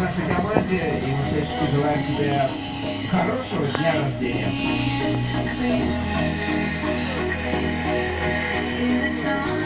нашей команде, и мы всячески желаем тебе хорошего дня рождения. To the dawning